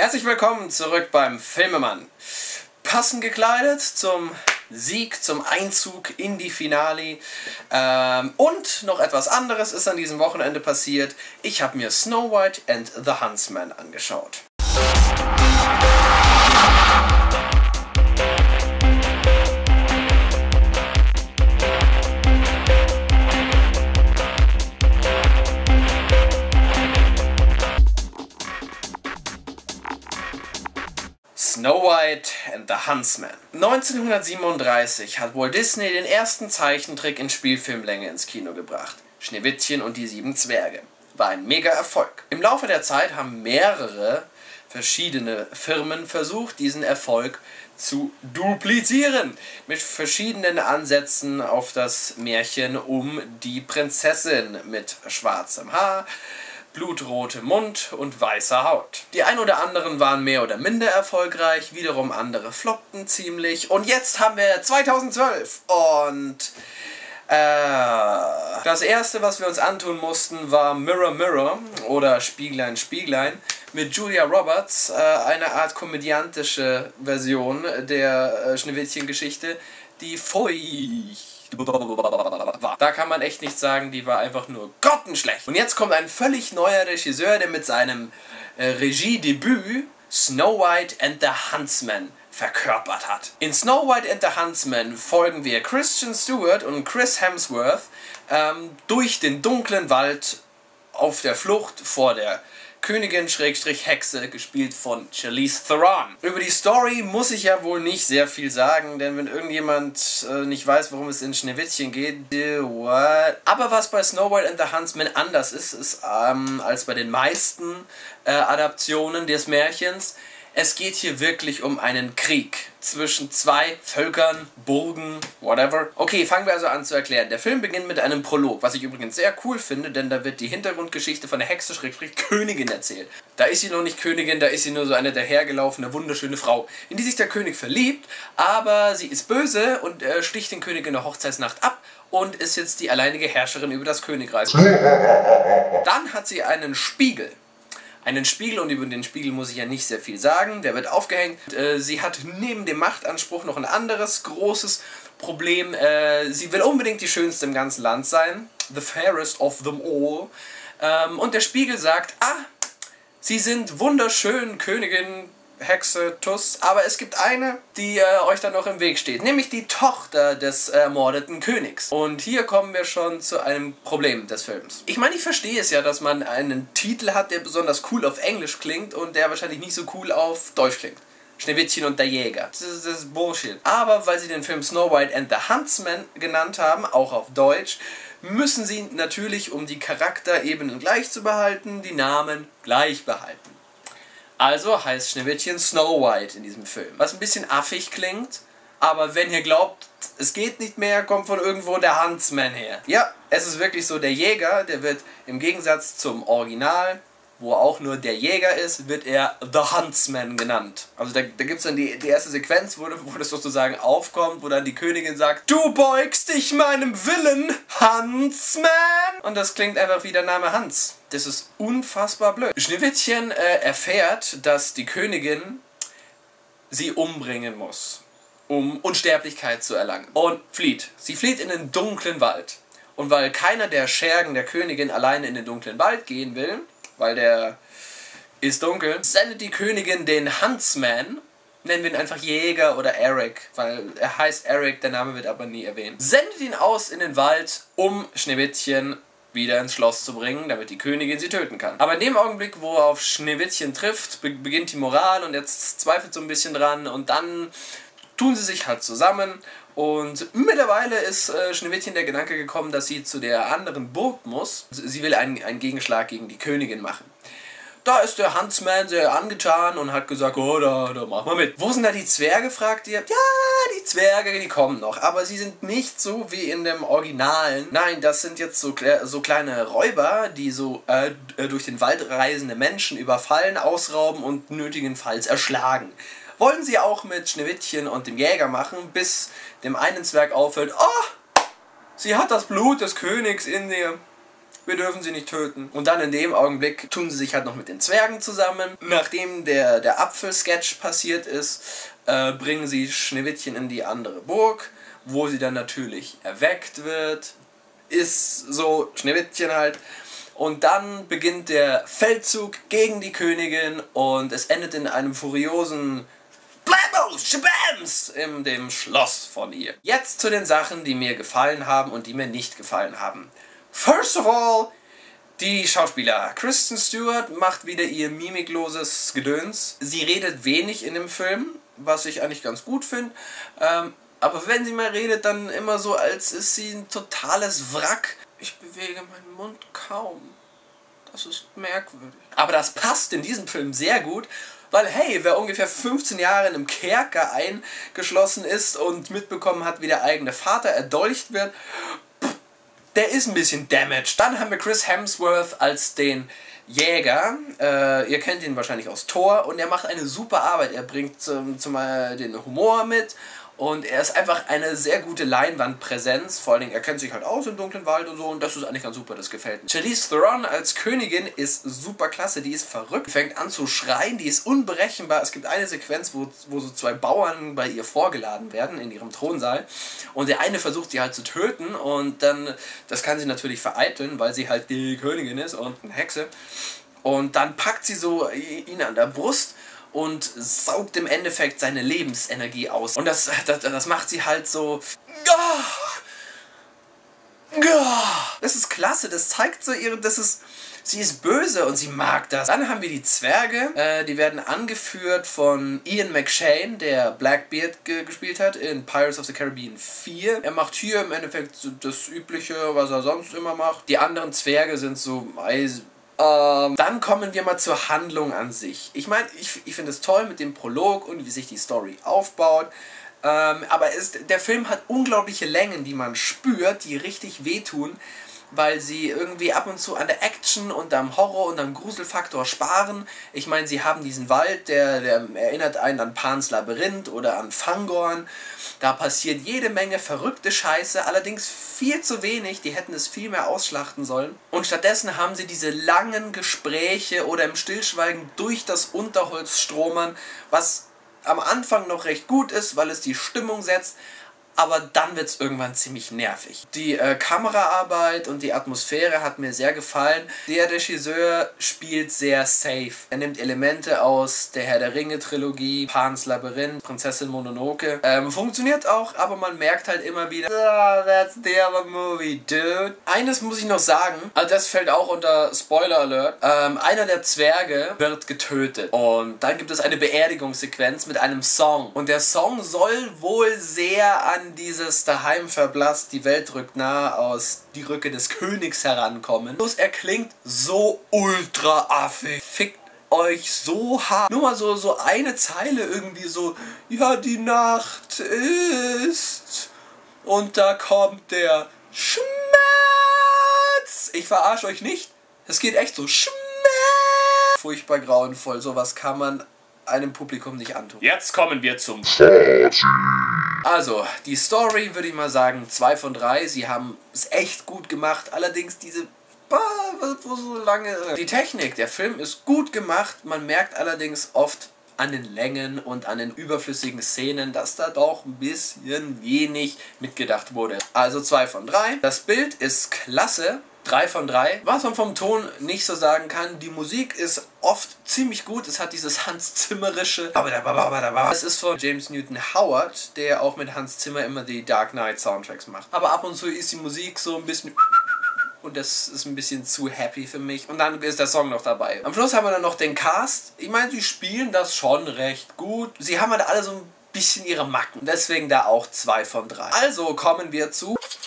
Herzlich willkommen zurück beim Filmemann. Passend gekleidet zum Sieg, zum Einzug in die Finale. Ähm, und noch etwas anderes ist an diesem Wochenende passiert. Ich habe mir Snow White and the Huntsman angeschaut. And the Huntsman. 1937 hat Walt Disney den ersten Zeichentrick in Spielfilmlänge ins Kino gebracht. Schneewittchen und die sieben Zwerge. War ein mega Erfolg. Im Laufe der Zeit haben mehrere verschiedene Firmen versucht, diesen Erfolg zu duplizieren. Mit verschiedenen Ansätzen auf das Märchen um die Prinzessin mit schwarzem Haar, blutrotem Mund und weißer Haut. Die ein oder anderen waren mehr oder minder erfolgreich, wiederum andere floppten ziemlich. Und jetzt haben wir 2012 und äh, das erste, was wir uns antun mussten, war Mirror Mirror oder Spieglein Spieglein mit Julia Roberts, äh, eine Art komödiantische Version der äh, Schneewittchen-Geschichte, die feucht war. Da kann man echt nicht sagen, die war einfach nur grottenschlecht. Und jetzt kommt ein völlig neuer Regisseur, der mit seinem äh, Regiedebüt Snow White and the Huntsman verkörpert hat. In Snow White and the Huntsman folgen wir Christian Stewart und Chris Hemsworth ähm, durch den dunklen Wald auf der Flucht vor der Königin Schrägstrich Hexe, gespielt von Charlize Theron. Über die Story muss ich ja wohl nicht sehr viel sagen, denn wenn irgendjemand äh, nicht weiß, worum es in Schneewittchen geht, what? Aber was bei Snow White and the Huntsman anders ist, ist ähm, als bei den meisten äh, Adaptionen des Märchens, es geht hier wirklich um einen Krieg zwischen zwei Völkern, Burgen, whatever. Okay, fangen wir also an zu erklären. Der Film beginnt mit einem Prolog, was ich übrigens sehr cool finde, denn da wird die Hintergrundgeschichte von der Hexe Schrägstrich Königin erzählt. Da ist sie noch nicht Königin, da ist sie nur so eine dahergelaufene, wunderschöne Frau, in die sich der König verliebt, aber sie ist böse und äh, sticht den König in der Hochzeitsnacht ab und ist jetzt die alleinige Herrscherin über das Königreich. Dann hat sie einen Spiegel einen Spiegel und über den Spiegel muss ich ja nicht sehr viel sagen. Der wird aufgehängt. Äh, sie hat neben dem Machtanspruch noch ein anderes großes Problem. Äh, sie will unbedingt die schönste im ganzen Land sein. The fairest of them all. Ähm, und der Spiegel sagt, ah, sie sind wunderschön, Königin, Hexe, Tuss, aber es gibt eine, die äh, euch dann noch im Weg steht, nämlich die Tochter des ermordeten Königs. Und hier kommen wir schon zu einem Problem des Films. Ich meine, ich verstehe es ja, dass man einen Titel hat, der besonders cool auf Englisch klingt und der wahrscheinlich nicht so cool auf Deutsch klingt. Schneewittchen und der Jäger. Das ist, das ist Bullshit. Aber weil sie den Film Snow White and the Huntsman genannt haben, auch auf Deutsch, müssen sie natürlich, um die Charakterebenen gleich zu behalten, die Namen gleich behalten. Also heißt Schneewittchen Snow White in diesem Film. Was ein bisschen affig klingt, aber wenn ihr glaubt, es geht nicht mehr, kommt von irgendwo der Huntsman her. Ja, es ist wirklich so, der Jäger, der wird im Gegensatz zum Original wo auch nur der Jäger ist, wird er The Huntsman genannt. Also da, da gibt es dann die, die erste Sequenz, wo, wo das sozusagen aufkommt, wo dann die Königin sagt, du beugst dich meinem Willen, Huntsman. Und das klingt einfach wie der Name Hans. Das ist unfassbar blöd. Schneewittchen äh, erfährt, dass die Königin sie umbringen muss, um Unsterblichkeit zu erlangen. Und flieht. Sie flieht in den dunklen Wald. Und weil keiner der Schergen der Königin alleine in den dunklen Wald gehen will, weil der ist dunkel, sendet die Königin den Huntsman, nennen wir ihn einfach Jäger oder Eric, weil er heißt Eric, der Name wird aber nie erwähnt, sendet ihn aus in den Wald, um Schneewittchen wieder ins Schloss zu bringen, damit die Königin sie töten kann. Aber in dem Augenblick, wo er auf Schneewittchen trifft, beginnt die Moral und jetzt zweifelt so ein bisschen dran und dann tun sie sich halt zusammen und mittlerweile ist äh, Schneewittchen der Gedanke gekommen, dass sie zu der anderen Burg muss. Sie will einen, einen Gegenschlag gegen die Königin machen. Da ist der Huntsman sehr angetan und hat gesagt, oh, da, da mach mal mit. Wo sind da die Zwerge, fragt ihr. Ja, die Zwerge, die kommen noch. Aber sie sind nicht so wie in dem Originalen. Nein, das sind jetzt so, so kleine Räuber, die so äh, durch den Wald reisende Menschen überfallen, ausrauben und nötigenfalls erschlagen wollen sie auch mit Schneewittchen und dem Jäger machen, bis dem einen Zwerg auffällt, oh, sie hat das Blut des Königs in ihr. wir dürfen sie nicht töten. Und dann in dem Augenblick tun sie sich halt noch mit den Zwergen zusammen. Nachdem der, der Apfelsketch passiert ist, äh, bringen sie Schneewittchen in die andere Burg, wo sie dann natürlich erweckt wird. Ist so Schneewittchen halt. Und dann beginnt der Feldzug gegen die Königin und es endet in einem furiosen Blambos, Shabams in dem Schloss von ihr. Jetzt zu den Sachen, die mir gefallen haben und die mir nicht gefallen haben. First of all, die Schauspieler. Kristen Stewart macht wieder ihr mimikloses Gedöns. Sie redet wenig in dem Film, was ich eigentlich ganz gut finde. Ähm, aber wenn sie mal redet, dann immer so, als ist sie ein totales Wrack. Ich bewege meinen Mund kaum. Das ist merkwürdig. Aber das passt in diesem Film sehr gut, weil hey, wer ungefähr 15 Jahre in einem Kerker eingeschlossen ist und mitbekommen hat, wie der eigene Vater erdolcht wird, der ist ein bisschen damaged. Dann haben wir Chris Hemsworth als den Jäger. Äh, ihr kennt ihn wahrscheinlich aus Thor und er macht eine super Arbeit. Er bringt zum, zum den Humor mit und er ist einfach eine sehr gute Leinwandpräsenz. Vor allen Dingen, er kennt sich halt aus im dunklen Wald und so. Und das ist eigentlich ganz super, das gefällt mir. Charlize Theron als Königin ist super klasse. Die ist verrückt, fängt an zu schreien, die ist unberechenbar. Es gibt eine Sequenz, wo, wo so zwei Bauern bei ihr vorgeladen werden in ihrem Thronsaal. Und der eine versucht sie halt zu töten. Und dann, das kann sie natürlich vereiteln, weil sie halt die Königin ist und eine Hexe. Und dann packt sie so ihn an der Brust und saugt im Endeffekt seine Lebensenergie aus. Und das, das, das macht sie halt so. Das ist klasse, das zeigt so ihre. Das ist. Sie ist böse und sie mag das. Dann haben wir die Zwerge. Äh, die werden angeführt von Ian McShane, der Blackbeard ge gespielt hat in Pirates of the Caribbean 4. Er macht hier im Endeffekt das Übliche, was er sonst immer macht. Die anderen Zwerge sind so ähm, dann kommen wir mal zur Handlung an sich. Ich meine, ich, ich finde es toll mit dem Prolog und wie sich die Story aufbaut. Ähm, aber es, der Film hat unglaubliche Längen, die man spürt, die richtig wehtun weil sie irgendwie ab und zu an der Action und am Horror und am Gruselfaktor sparen. Ich meine, sie haben diesen Wald, der, der erinnert einen an Pans Labyrinth oder an Fangorn. Da passiert jede Menge verrückte Scheiße, allerdings viel zu wenig. Die hätten es viel mehr ausschlachten sollen. Und stattdessen haben sie diese langen Gespräche oder im Stillschweigen durch das Unterholz stromern, was am Anfang noch recht gut ist, weil es die Stimmung setzt aber dann wird es irgendwann ziemlich nervig. Die äh, Kameraarbeit und die Atmosphäre hat mir sehr gefallen. Der Regisseur spielt sehr safe. Er nimmt Elemente aus der Herr der Ringe Trilogie, Pans Labyrinth, Prinzessin Mononoke. Ähm, funktioniert auch, aber man merkt halt immer wieder, oh, that's the other movie, dude. Eines muss ich noch sagen, also das fällt auch unter Spoiler Alert. Ähm, einer der Zwerge wird getötet und dann gibt es eine Beerdigungssequenz mit einem Song und der Song soll wohl sehr an dieses daheim verblasst, die Welt rückt nah aus die Rücke des Königs herankommen. Bloß er klingt so ultra affig. Fickt euch so hart. Nur mal so, so eine Zeile irgendwie so, ja, die Nacht ist. Und da kommt der Schmerz. Ich verarsche euch nicht. Es geht echt so. Schmerz. Furchtbar grauenvoll. Sowas kann man einem Publikum nicht antun. Jetzt kommen wir zum Also, die Story würde ich mal sagen 2 von 3. Sie haben es echt gut gemacht. Allerdings diese so lange. Die Technik, der Film ist gut gemacht. Man merkt allerdings oft an den Längen und an den überflüssigen Szenen, dass da doch ein bisschen wenig mitgedacht wurde. Also 2 von 3. Das Bild ist klasse. 3 von 3. Was man vom Ton nicht so sagen kann, die Musik ist oft ziemlich gut. Es hat dieses Hans Zimmerische. Es ist von James Newton Howard, der auch mit Hans Zimmer immer die Dark Knight Soundtracks macht. Aber ab und zu ist die Musik so ein bisschen und das ist ein bisschen zu happy für mich. Und dann ist der Song noch dabei. Am Schluss haben wir dann noch den Cast. Ich meine, sie spielen das schon recht gut. Sie haben halt alle so ein bisschen ihre Macken. Deswegen da auch 2 von 3. Also kommen wir zu 11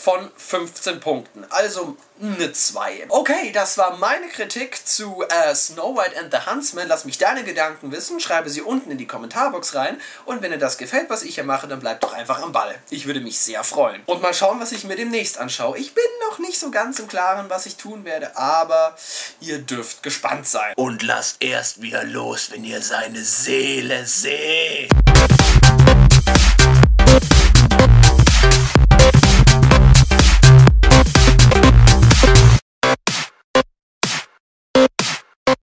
von 15 Punkten. Also eine 2. Okay, das war meine Kritik zu äh, Snow White and the Huntsman. Lass mich deine Gedanken wissen, schreibe sie unten in die Kommentarbox rein. Und wenn dir das gefällt, was ich hier mache, dann bleib doch einfach am Ball. Ich würde mich sehr freuen. Und mal schauen, was ich mir demnächst anschaue. Ich bin noch nicht so ganz im Klaren, was ich tun werde, aber ihr dürft gespannt sein. Und lasst erst wieder los, wenn ihr seine Seele seht.